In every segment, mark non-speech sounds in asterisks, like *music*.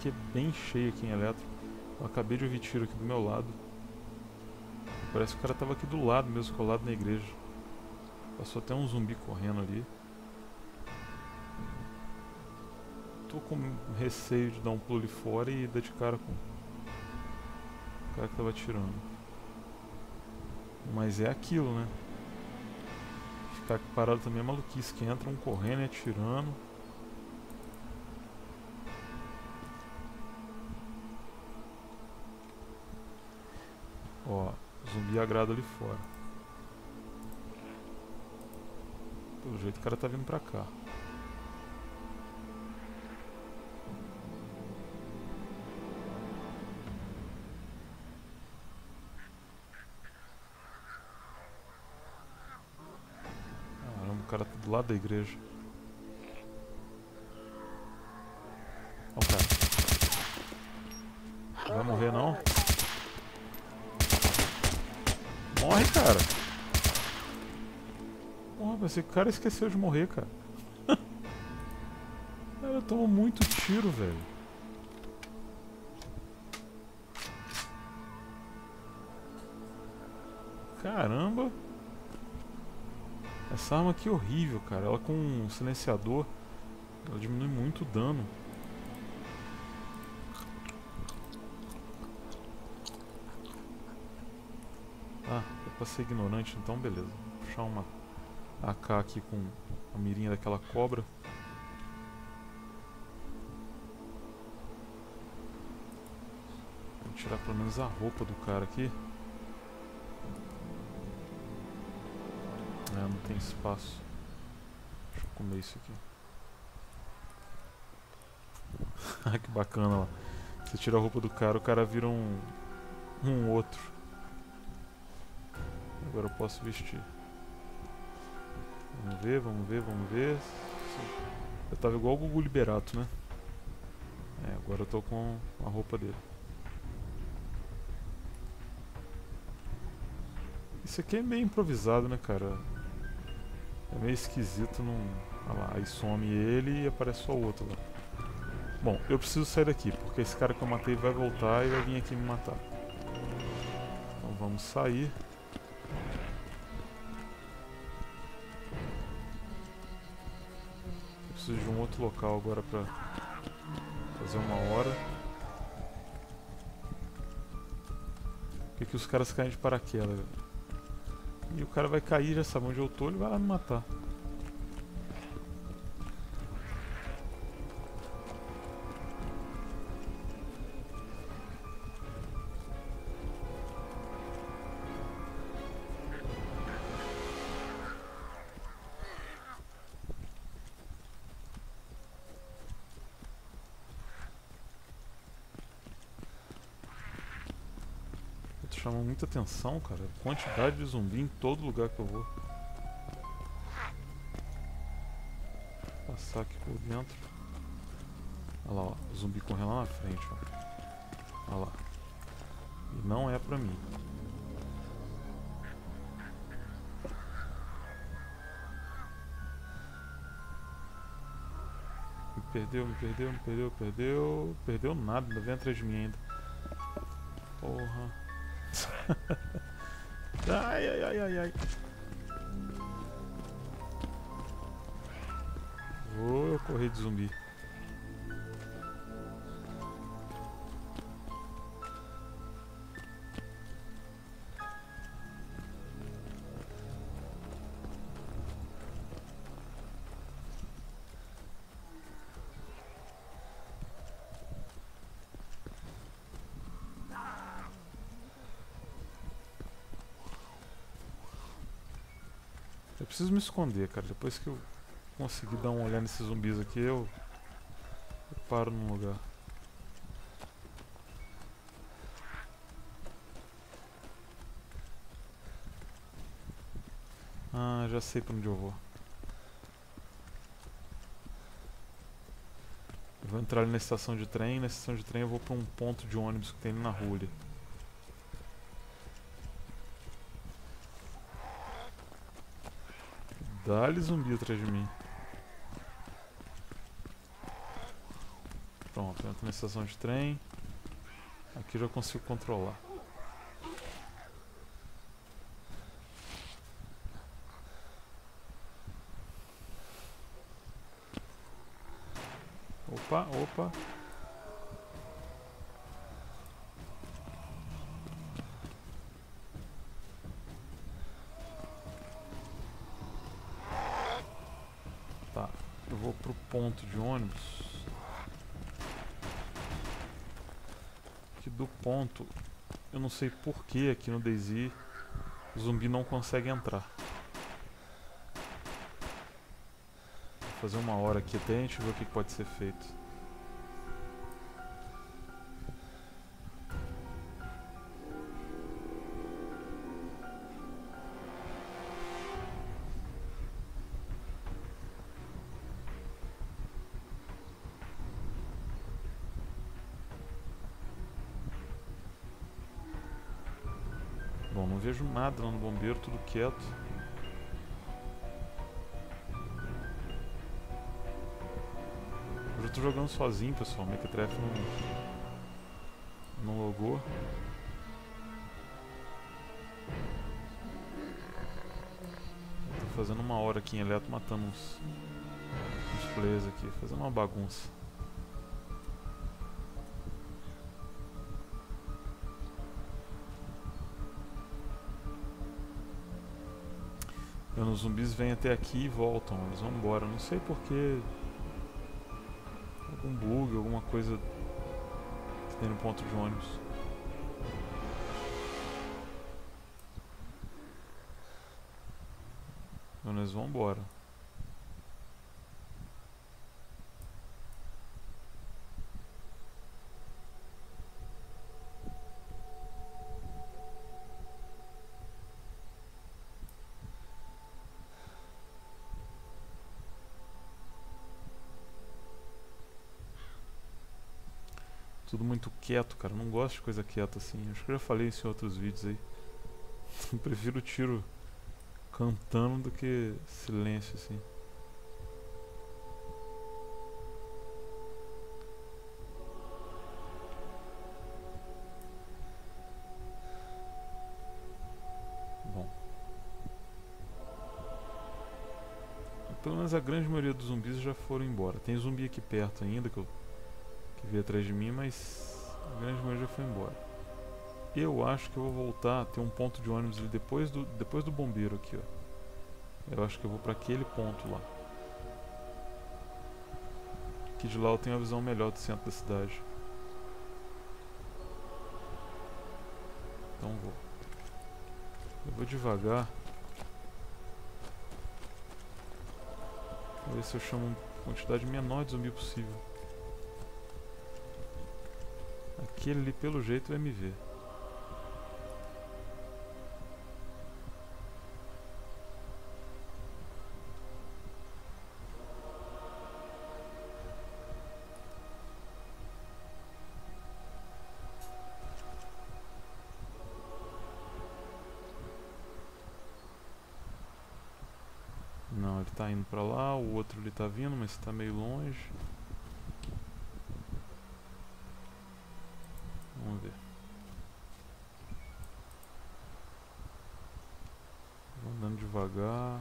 aqui é bem cheio aqui em Eletro. Eu acabei de ouvir tiro aqui do meu lado. Parece que o cara tava aqui do lado mesmo, colado na igreja. Passou até um zumbi correndo ali. Tô com receio de dar um pulo fora e dar de cara com o cara que tava atirando. Mas é aquilo, né? Ficar parado também é maluquice, que entram correndo e atirando. Ó, zumbi agrado ali fora. Pelo jeito o cara tá vindo pra cá. cara tá do lado da igreja. Morre, cara. Porra, esse cara esqueceu de morrer, cara. *laughs* cara, tomou muito tiro, velho. Caramba. Essa arma aqui é horrível, cara. Ela com um silenciador, ela diminui muito o dano. Pra ser ignorante, então beleza. Vou puxar uma AK aqui com a mirinha daquela cobra. Vou tirar pelo menos a roupa do cara aqui. É, não tem espaço. Deixa eu comer isso aqui. *laughs* que bacana lá. Você tira a roupa do cara, o cara vira um, um outro. Agora eu posso vestir. Vamos ver, vamos ver, vamos ver. Eu tava igual o Gugu Liberato, né? É, agora eu tô com a roupa dele. Isso aqui é meio improvisado, né, cara? É meio esquisito, não... Olha lá, aí some ele e aparece só o outro lá. Bom, eu preciso sair daqui, porque esse cara que eu matei vai voltar e vai vir aqui me matar. Então vamos sair. Preciso de um outro local agora pra fazer uma hora. Por que, os caras caem de paraquedas? E o cara vai cair, já sabe onde eu tô, ele vai lá me matar. Chama muita atenção, cara. Quantidade de zumbi em todo lugar que eu vou. Passar aqui por dentro. Olha lá, ó. Zumbi correndo lá na frente, ó. Olha lá. E não é pra mim. Me perdeu, me perdeu, me perdeu, perdeu. Perdeu nada, vem atrás de mim ainda. Porra. *laughs* ai, ai, ai, ai, ai. Vou correr de zumbi. Preciso me esconder, cara. Depois que eu conseguir dar uma olhada nesses zumbis aqui, eu, eu paro num lugar. Ah, já sei pra onde eu vou. Eu vou entrar ali na estação de trem, na estação de trem eu vou pra um ponto de ônibus que tem ali na rua ali. Dá-lhe zumbi atrás de mim. Pronto, entro na estação de trem. Aqui já consigo controlar. Opa, opa. Tá, eu vou pro ponto de ônibus. Que do ponto, eu não sei por que aqui no DayZ o zumbi não consegue entrar. Vou fazer uma hora aqui até a gente ver o que pode ser feito. Vejo nada lá no bombeiro, tudo quieto. Eu já tô jogando sozinho, pessoal. Mequetrefe não, não logou. Tô fazendo uma hora aqui em Eletro matando uns, uns players aqui, fazendo uma bagunça. Os zumbis vêm até aqui e voltam, eles vão embora. Não sei porquê. Algum bug, alguma coisa que tem no ponto de ônibus. Então eles vão embora. Tudo muito quieto, cara. Não gosto de coisa quieta assim. Acho que eu já falei isso em outros vídeos aí. *laughs* Eu prefiro tiro cantando do que silêncio assim. Pelo menos a grande maioria dos zumbis já foram embora. Tem zumbi aqui perto ainda que eu que veio atrás de mim, mas a grande maioria já foi embora. Eu acho que eu vou voltar, tem um ponto de ônibus ali depois do, depois do bombeiro aqui, ó. Eu acho que eu vou para aquele ponto lá. Que de lá eu tenho a visão melhor do centro da cidade. Então vou. Eu vou devagar. Vou ver se eu chamo uma quantidade menor de zumbi possível. Aquele ali, pelo jeito, vai me ver. Não, ele tá indo pra lá, o outro ele tá vindo, mas tá meio longe. Vamos ver. Vou andando devagar.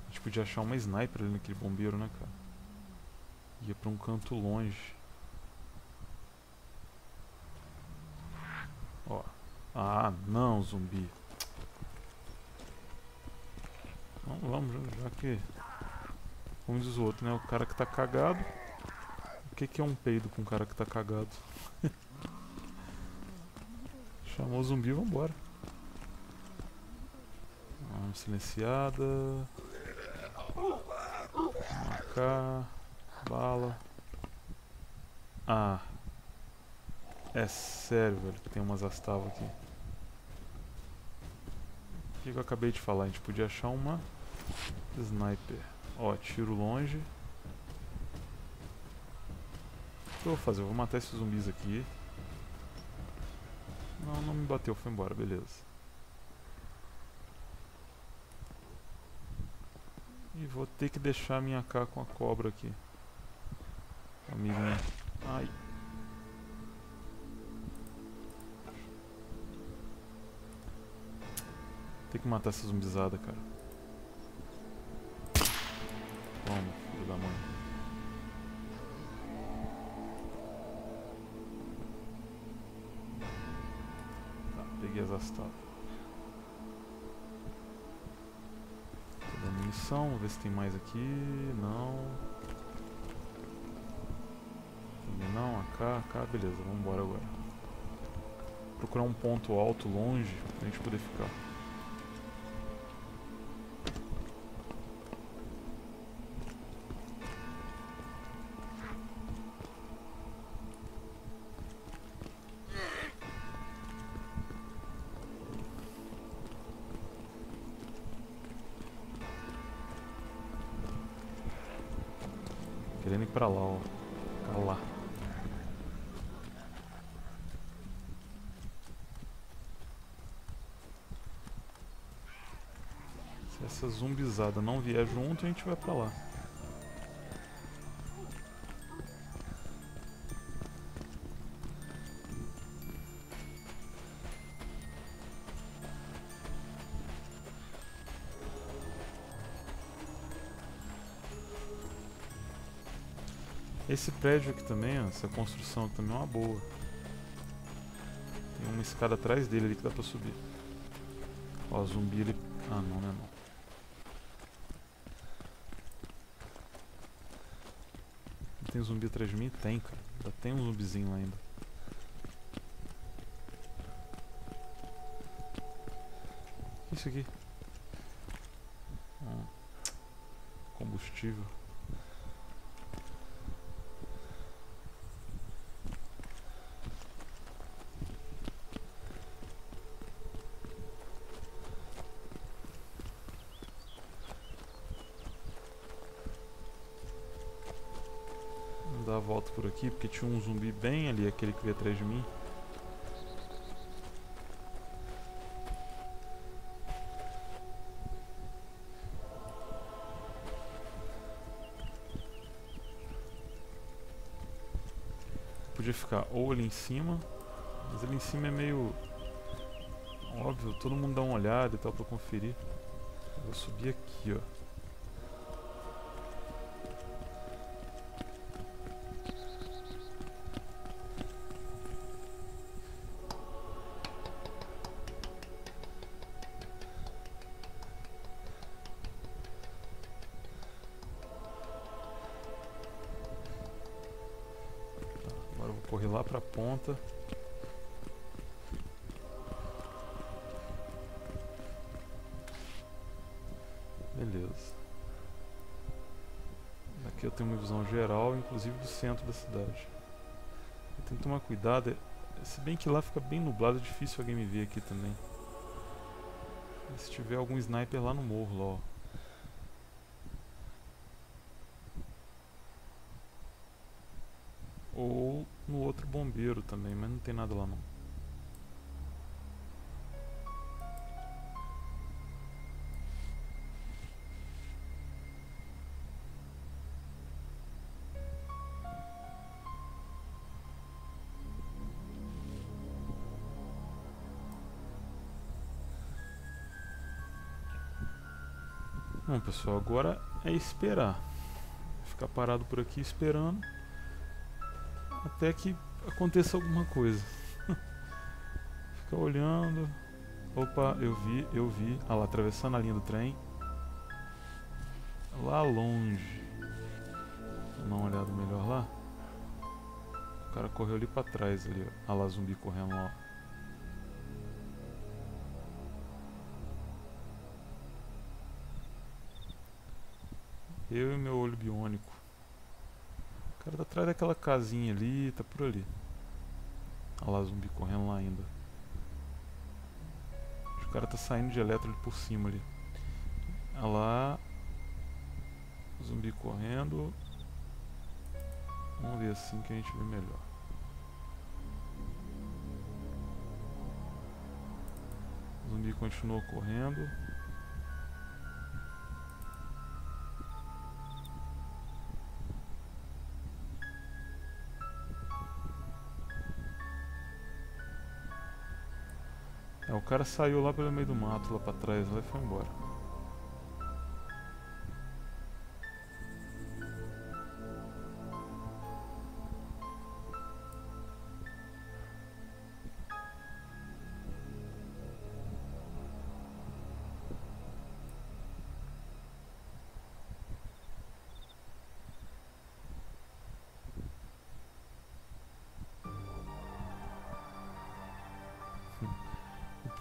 A gente podia achar uma sniper ali naquele bombeiro, né, cara? Ia pra um canto longe. Ó. Ah, não, zumbi. Então vamos, já que. Como diz o outro, né? O cara que tá cagado. O que, que é um peido com um cara que tá cagado? *laughs* Chamou o zumbi, vambora. Uma silenciada. Marcar. Bala. Ah. É sério, velho, que tem umas astavas aqui. O que eu acabei de falar? A gente podia achar uma Sniper. Ó, tiro longe. que eu vou fazer? Eu vou matar esses zumbis aqui. Não, não me bateu, foi embora, beleza. E vou ter que deixar minha AK com a cobra aqui. Amiguinha. Ai. Tem que matar essa zumbizada, cara. Toma, filho da mãe. Tá, peguei as astas. Munição, vamos ver se tem mais aqui. Não. Também não, AK, AK, beleza, vamos embora agora. Procurar um ponto alto, longe, pra gente poder ficar. Pra lá, ó. Lá. Se essa zumbizada não vier junto, a gente vai pra lá. Esse prédio aqui também, ó, essa construção aqui também é uma boa. Tem uma escada atrás dele ali que dá pra subir. Ó, zumbi ele... Ah, não, né não. Tem zumbi atrás de mim? Tem, cara. Ainda tem um zumbizinho lá ainda. Isso aqui? Hum. Combustível. Dar a volta por aqui, porque tinha um zumbi bem ali, aquele que veio atrás de mim. Podia ficar ou ali em cima, mas ali em cima é meio óbvio, todo mundo dá uma olhada e tal pra conferir. Eu vou subir aqui, ó. Correr lá pra ponta. Beleza. Aqui eu tenho uma visão geral, inclusive do centro da cidade. Eu tenho que tomar cuidado, é, se bem que lá fica bem nublado, é difícil alguém me ver aqui também. se tiver algum sniper lá no morro, lá, ó. Ou no outro bombeiro também, mas não tem nada lá não. Bom pessoal, agora é esperar. Ficar parado por aqui esperando até que aconteça alguma coisa. *laughs* Fica olhando. Opa, eu vi, eu vi. Ah lá, atravessando a linha do trem. Lá longe. Vou dar uma olhada melhor lá. O cara correu ali pra trás ali, ó. Ah lá, zumbi correndo lá. Eu e meu olho biônico. O cara tá atrás daquela casinha ali, tá por ali. Olha lá, zumbi correndo lá ainda. O cara tá saindo de eletro ali por cima ali. Olha lá. Zumbi correndo. Vamos ver assim que a gente vê melhor. O zumbi continua correndo. É, o cara saiu lá pelo meio do mato, lá pra trás, lá e foi embora.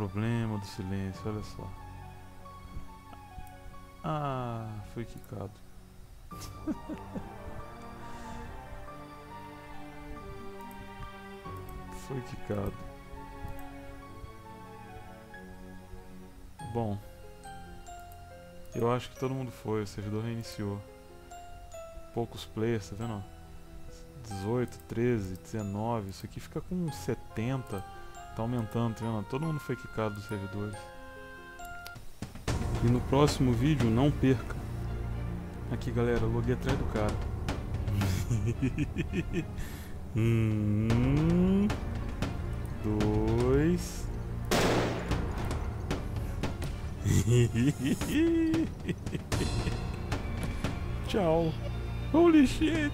Problema do silêncio, olha só. Ah, foi quicado. *laughs* foi quicado. Bom, eu acho que todo mundo foi, o servidor reiniciou. Poucos players, tá vendo? 18, 13, 19, isso aqui fica com 70. Tá aumentando, tá vendo? Todo mundo foi quicado dos servidores. E no próximo vídeo, não perca. Aqui, galera, loguei atrás do cara. *laughs* um, dois. *laughs* Tchau. Holy shit.